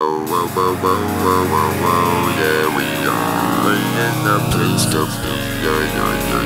Whoa, whoa, whoa, whoa, whoa, whoa, whoa, yeah, we are in the place to be, yeah, yeah, yeah,